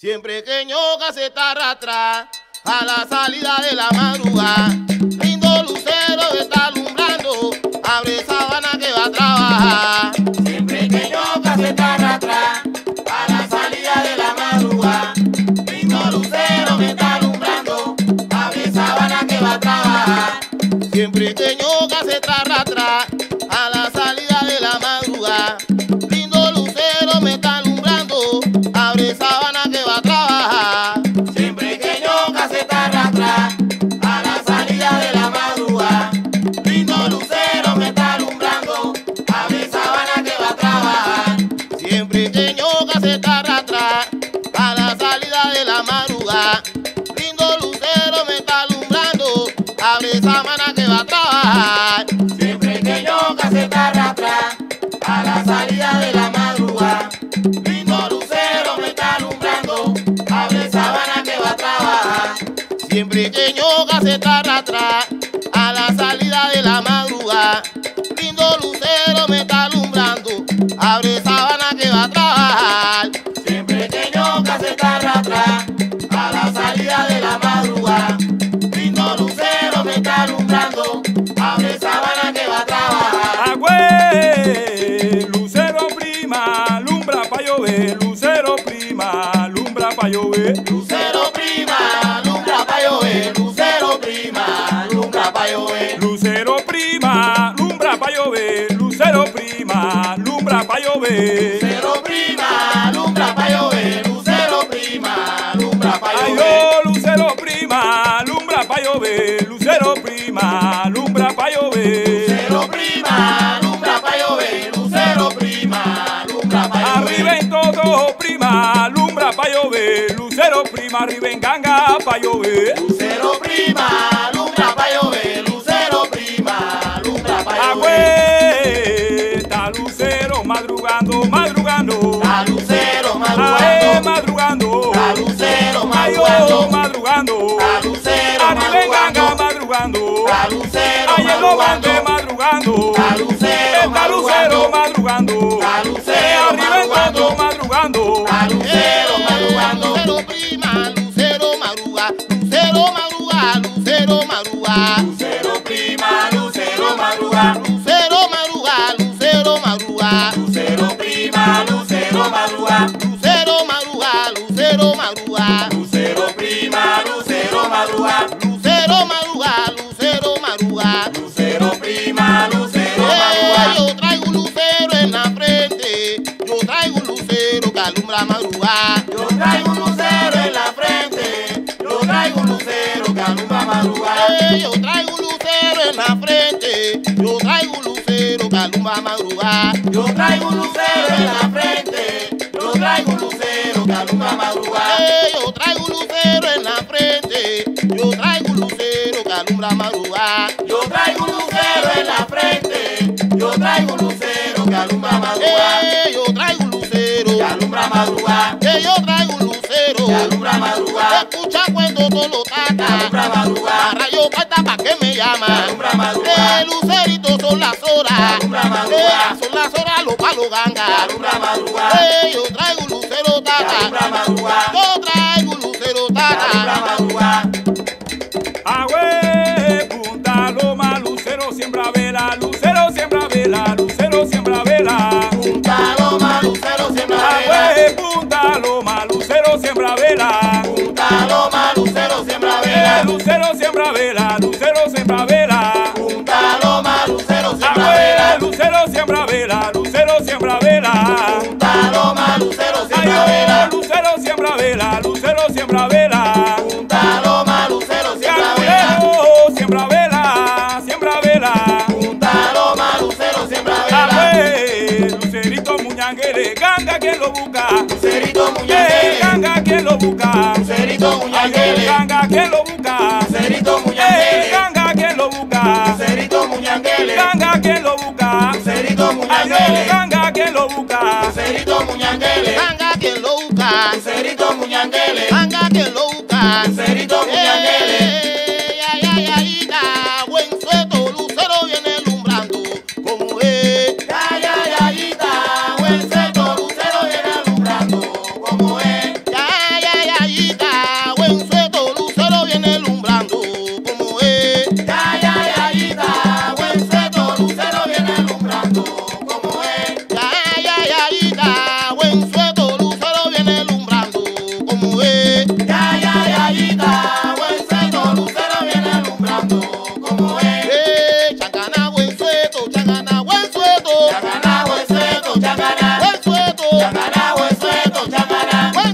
Siempre que ñoca se está arrastra a la salida de la madrugada. Lindo lucero está alumbrando, abre sabana que va a trabajar. Siempre que ñoca se está arrastra a la salida de la madrugada. Lindo lucero me está alumbrando, abre sabana que va a trabajar. Siempre que ñoca se arrastra Siempre que ñoca se está arrastra a la salida de la madrugada. Lindo lucero me está alumbrando, abre sabana que va a trabajar. Siempre que ñoca se está arrastra a la salida de la madrugada. Lindo lucero me está alumbrando, abre sabana que va a trabajar. Siempre que ñoca se está arrastra a la salida de la madrugada. Lindo lucero me está alumbrando, abre sabana que va a trabajar. Siempre que ñoca se está arrastra a la salida de la madrugada. Lindo lucero me está alumbrando, abre sabana que va a trabajar. Agüe, lucero prima, alumbra pa' llover, lucero prima, alumbra pa' llover. Lucero prima, alumbra pa' llover, lucero prima, alumbra pa' llover. Lucero llover. Lucero prima, alumbra pa' llover, lucero prima, alumbra pa' Ay, llover. oh, lucero prima, alumbra pa' llover, lucero prima, alumbra pa' llover. Lucero prima, alumbra pa' llover, lucero prima, alumbra pa' llover. Arriba en todo, prima, alumbra pa' llover, lucero prima, arriba en ganga pa' llover. Lucero prima, alumbra pa' llover, madrugando, a lucero madrugando, madrugando. a lucero madrugando, Eh, yo traigo un lucero en la frente, yo traigo un lucero que alumbra madruga. Yo traigo un lucero en la frente, yo traigo un lucero que alumbra madrugada. Eh, yo traigo un lucero en la frente, yo traigo un lucero que alumbra madruga. Yo traigo un lucero en la frente, yo traigo un lucero que alumbra madrugada. Eh, yo traigo un lucero, Que alumbra yo traigo un taca. alumbra madrugada, Rayo carta pa' que me llama. Eh, lucerito son las horas. Son las horas los palos ganga. yo traigo lucero que siembra vela, lucero siembra vela. Punta Loma, lucero siembra vela. lucero siembra vela, lucero siembra vela. Punta Loma, lucero siembra vela. lucero siembra vela, lucero siembra vela. Punta Loma, lucero siembra vela. Siembra vela, siembra vela. Punta Loma, lucero siembra vela. Agüe, lucerito muñanguere, ganga quien lo busca. Lucerito muñanguele. ganga quien lo busca. Lucerito Ay, muñanguele. ganga quien lo Muñangele. Ganga quien lo busca. Lucerito Muñangele. Ganga quien lo busca. Lucerito Muñangele. Ganga quien lo. Lucerito eh, Muñangele. Ay, ay, ay, buen sueto, lucero viene alumbrando, como es. Ay, ay, ay, da, buen sueto, lucero viene alumbrando, como es. Ay, ay, ay, da, buen sueto, lucero viene alumbrando, como es. Ay, ay, ay, da, buen sueto, lucero viene alumbrando. Eh, chacanau es suelo, chacanau es suelo, chacanau es suelo, chacanau es suelo, chacanau es suelo, chacanau es.